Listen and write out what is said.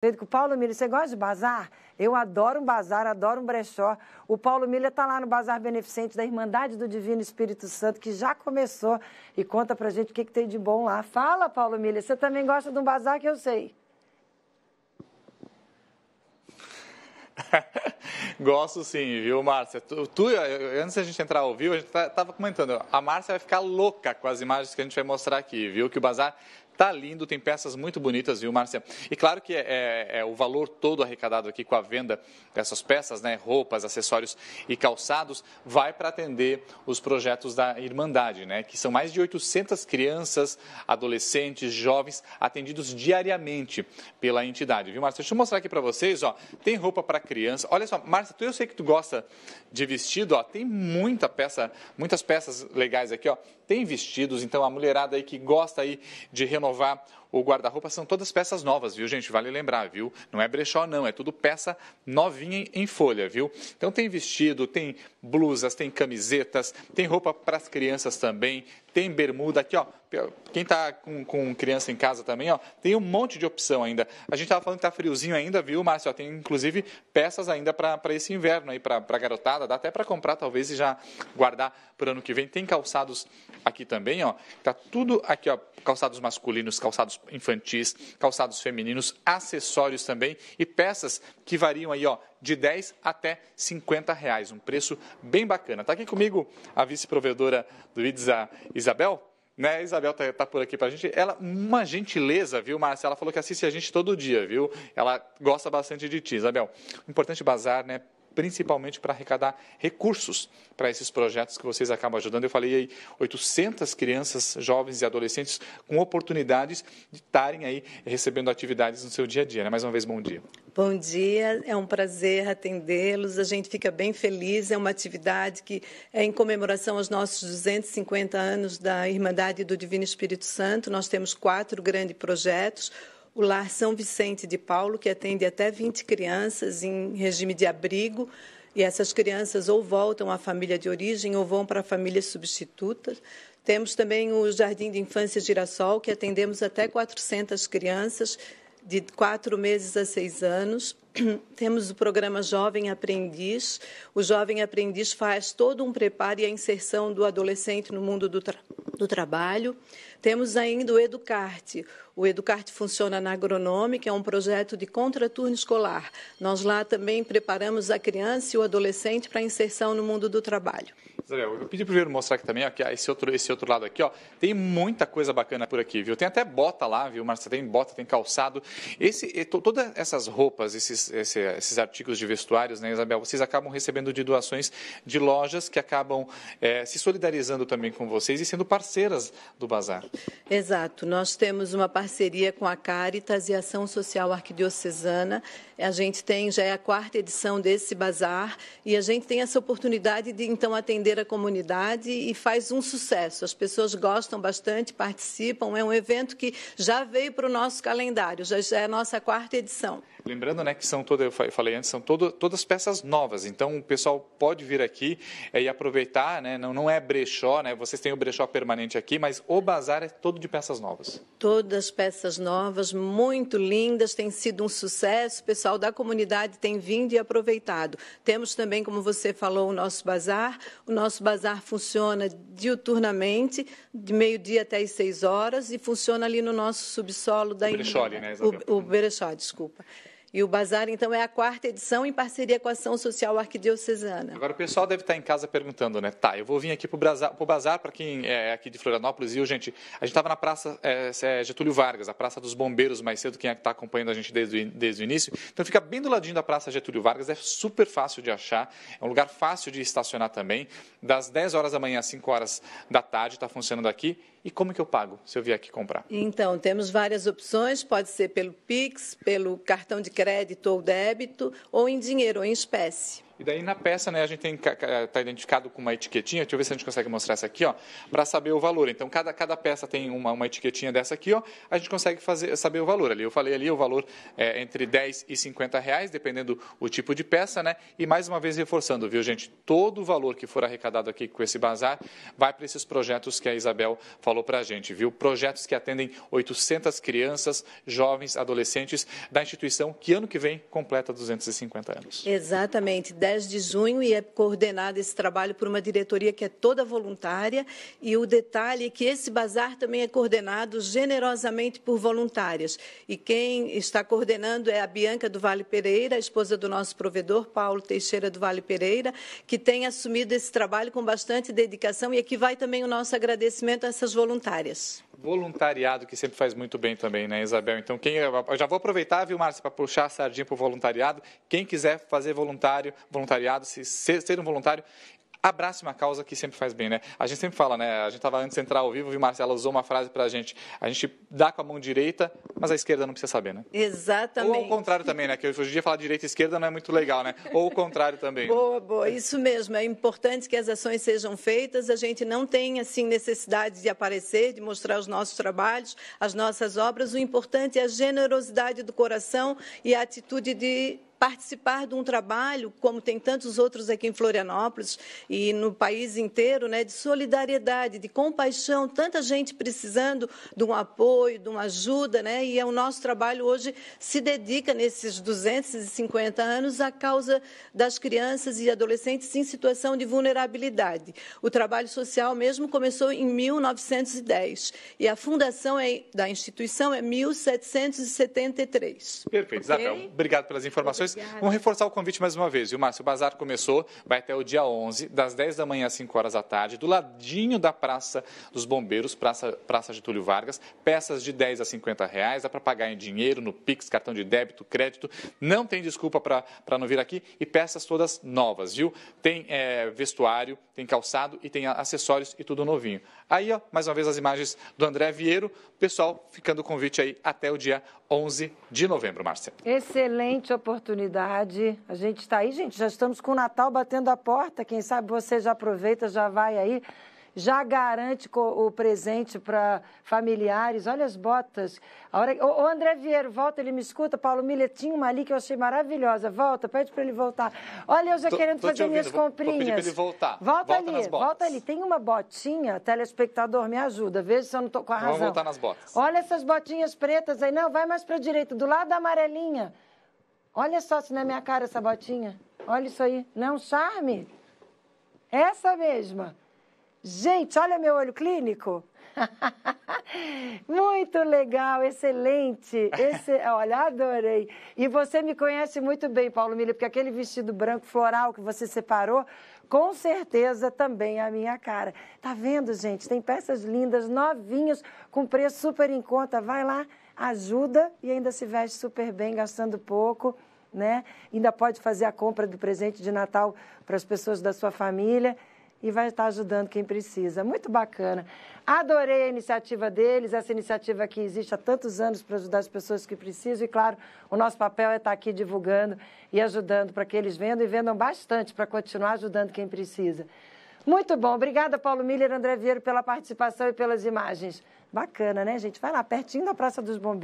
Com o Paulo Miller, você gosta de bazar? Eu adoro um bazar, adoro um brechó. O Paulo Miller está lá no Bazar Beneficente da Irmandade do Divino Espírito Santo, que já começou e conta pra gente o que, que tem de bom lá. Fala, Paulo Miller, você também gosta de um bazar que eu sei. Gosto sim, viu, Márcia? Tu, tu, antes da gente entrar ao vivo, a gente estava comentando, a Márcia vai ficar louca com as imagens que a gente vai mostrar aqui, viu? Que o bazar Tá lindo, tem peças muito bonitas, viu, Márcia? E claro que é, é, é, o valor todo arrecadado aqui com a venda dessas peças, né, roupas, acessórios e calçados, vai para atender os projetos da Irmandade, né, que são mais de 800 crianças, adolescentes, jovens atendidos diariamente pela entidade, viu, Márcia? Deixa eu mostrar aqui para vocês, ó, tem roupa para criança. Olha só, Márcia, tu eu sei que tu gosta de vestido, ó, tem muita peça, muitas peças legais aqui, ó. Tem vestidos, então a mulherada aí que gosta aí de renovar renovar o guarda-roupa são todas peças novas, viu, gente? Vale lembrar, viu? Não é brechó, não, é tudo peça novinha em folha, viu? Então tem vestido, tem blusas, tem camisetas, tem roupa para as crianças também, tem bermuda aqui, ó. Quem está com, com, criança em casa também, ó, tem um monte de opção ainda. A gente estava falando que está friozinho ainda, viu, Márcio? Tem inclusive peças ainda para esse inverno aí, para garotada. Dá até para comprar, talvez, e já guardar para ano que vem. Tem calçados aqui também, ó. Tá tudo aqui, ó. Calçados masculinos, calçados infantis, calçados femininos, acessórios também e peças que variam aí, ó, de 10 até 50 reais. Um preço bem bacana. Está aqui comigo a vice-provedora do IDSA, Isabel. Né, Isabel está tá por aqui para a gente. Ela, uma gentileza, viu, Márcia? Ela falou que assiste a gente todo dia, viu? Ela gosta bastante de ti, Isabel. Importante bazar, né? Principalmente para arrecadar recursos para esses projetos que vocês acabam ajudando. Eu falei aí 800 crianças, jovens e adolescentes com oportunidades de estarem aí recebendo atividades no seu dia a dia. Né? Mais uma vez, bom dia. Bom dia, é um prazer atendê-los. A gente fica bem feliz. É uma atividade que é em comemoração aos nossos 250 anos da Irmandade do Divino Espírito Santo. Nós temos quatro grandes projetos o Lar São Vicente de Paulo, que atende até 20 crianças em regime de abrigo, e essas crianças ou voltam à família de origem ou vão para a família substituta. Temos também o Jardim de Infância Girassol, que atendemos até 400 crianças de quatro meses a seis anos. Temos o programa Jovem Aprendiz. O Jovem Aprendiz faz todo um preparo e a inserção do adolescente no mundo do, tra do trabalho. Temos ainda o Educarte. O Educarte funciona na Agronômica, é um projeto de contraturno escolar. Nós lá também preparamos a criança e o adolescente para a inserção no mundo do trabalho. Eu pedi primeiro mostrar aqui também, ó, que esse outro, esse outro lado aqui, ó, tem muita coisa bacana por aqui, viu? Tem até bota lá, viu, Marcia? Tem bota, tem calçado. Esse, todas essas roupas, esses, esses artigos de vestuários, né, Isabel, vocês acabam recebendo de doações de lojas que acabam é, se solidarizando também com vocês e sendo parceiras do bazar. Exato. Nós temos uma parceria com a Caritas e a Ação Social Arquidiocesana. A gente tem, já é a quarta edição desse bazar, e a gente tem essa oportunidade de, então, atender a comunidade e faz um sucesso. As pessoas gostam bastante, participam. É um evento que já veio para o nosso calendário, já, já é a nossa quarta edição. Lembrando, né, que são todas, eu falei antes, são todo, todas peças novas. Então o pessoal pode vir aqui é, e aproveitar, né? Não, não é brechó, né? Vocês têm o brechó permanente aqui, mas o bazar é todo de peças novas. Todas peças novas, muito lindas, tem sido um sucesso. O pessoal da comunidade tem vindo e aproveitado. Temos também, como você falou, o nosso bazar. O nosso bazar funciona diuturnamente, de meio-dia até as seis horas, e funciona ali no nosso subsolo da ali, né, Isabel? O, o brechó, desculpa. E o Bazar, então, é a quarta edição em parceria com a Ação Social Arquidiocesana. Agora, o pessoal deve estar em casa perguntando, né? Tá, eu vou vir aqui para o Bazar, Bazar para quem é aqui de Florianópolis, viu, gente? A gente estava na Praça é, é, Getúlio Vargas, a Praça dos Bombeiros, mais cedo, quem é está acompanhando a gente desde, desde o início. Então, fica bem do ladinho da Praça Getúlio Vargas, é super fácil de achar, é um lugar fácil de estacionar também. Das 10 horas da manhã às 5 horas da tarde, está funcionando aqui. E como que eu pago se eu vier aqui comprar? Então, temos várias opções, pode ser pelo Pix, pelo cartão de crédito ou débito, ou em dinheiro, ou em espécie. E daí na peça, né, a gente está identificado com uma etiquetinha, deixa eu ver se a gente consegue mostrar essa aqui, ó, para saber o valor. Então, cada, cada peça tem uma, uma etiquetinha dessa aqui, ó, a gente consegue fazer, saber o valor ali. Eu falei ali, o valor é entre 10 e 50 reais, dependendo o tipo de peça, né? E mais uma vez reforçando, viu, gente, todo o valor que for arrecadado aqui com esse bazar vai para esses projetos que a Isabel falou para a gente, viu? Projetos que atendem 800 crianças, jovens, adolescentes da instituição que ano que vem completa 250 anos. Exatamente. 10 de junho e é coordenado esse trabalho por uma diretoria que é toda voluntária. E o detalhe é que esse bazar também é coordenado generosamente por voluntárias. E quem está coordenando é a Bianca do Vale Pereira, a esposa do nosso provedor, Paulo Teixeira do Vale Pereira, que tem assumido esse trabalho com bastante dedicação. E aqui vai também o nosso agradecimento a essas voluntárias voluntariado que sempre faz muito bem também, né, Isabel? Então, quem eu já vou aproveitar, viu, Márcia, para puxar a sardinha para o voluntariado. Quem quiser fazer voluntário, voluntariado, se ser, ser um voluntário, abrace uma causa que sempre faz bem, né? A gente sempre fala, né? A gente estava antes de entrar ao vivo, viu, Marcela usou uma frase para a gente. A gente dá com a mão direita, mas a esquerda não precisa saber, né? Exatamente. Ou ao contrário também, né? Que hoje em dia falar direita e esquerda não é muito legal, né? Ou o contrário também. Boa, boa. Isso mesmo. É importante que as ações sejam feitas. A gente não tem, assim, necessidade de aparecer, de mostrar os nossos trabalhos, as nossas obras. O importante é a generosidade do coração e a atitude de participar de um trabalho, como tem tantos outros aqui em Florianópolis e no país inteiro, né, de solidariedade, de compaixão, tanta gente precisando de um apoio, de uma ajuda, né, e é o nosso trabalho hoje se dedica nesses 250 anos à causa das crianças e adolescentes em situação de vulnerabilidade. O trabalho social mesmo começou em 1910 e a fundação é, da instituição é 1773. Perfeito, okay? Isabel. Obrigado pelas informações. Obrigada. Vamos reforçar o convite mais uma vez, viu, Márcio? O bazar começou, vai até o dia 11, das 10 da manhã às 5 horas da tarde, do ladinho da Praça dos Bombeiros, Praça, Praça Getúlio Vargas. Peças de 10 a 50 reais, dá para pagar em dinheiro, no Pix, cartão de débito, crédito. Não tem desculpa para não vir aqui. E peças todas novas, viu? Tem é, vestuário, tem calçado e tem acessórios e tudo novinho. Aí, ó, mais uma vez as imagens do André Vieiro. Pessoal, ficando o convite aí até o dia 11 de novembro, Márcia. Excelente oportunidade. A gente está aí, gente, já estamos com o Natal batendo a porta. Quem sabe você já aproveita, já vai aí já garante o presente para familiares. Olha as botas. A hora... Ô, André Vieiro, volta, ele me escuta. Paulo Miller tinha uma ali que eu achei maravilhosa. Volta, pede para ele voltar. Olha, eu já tô, querendo tô fazer minhas comprinhas. Vou pedir ele voltar. Volta, volta ali, volta ali. Tem uma botinha, telespectador, me ajuda. Veja se eu não estou com a razão. Vamos voltar nas botas. Olha essas botinhas pretas aí. Não, vai mais para a direita, do lado da amarelinha. Olha só se na minha cara essa botinha. Olha isso aí. Não é um charme? Essa mesma. Gente, olha meu olho clínico. muito legal, excelente. Esse, olha, adorei. E você me conhece muito bem, Paulo Miller, porque aquele vestido branco floral que você separou, com certeza também é a minha cara. Tá vendo, gente? Tem peças lindas, novinhas, com preço super em conta. Vai lá, ajuda e ainda se veste super bem, gastando pouco. Né? Ainda pode fazer a compra do presente de Natal para as pessoas da sua família e vai estar ajudando quem precisa. Muito bacana. Adorei a iniciativa deles, essa iniciativa que existe há tantos anos para ajudar as pessoas que precisam. E, claro, o nosso papel é estar aqui divulgando e ajudando para que eles vendam e vendam bastante para continuar ajudando quem precisa. Muito bom. Obrigada, Paulo Miller André Vieira, pela participação e pelas imagens. Bacana, né, gente? Vai lá, pertinho da Praça dos Bombeiros.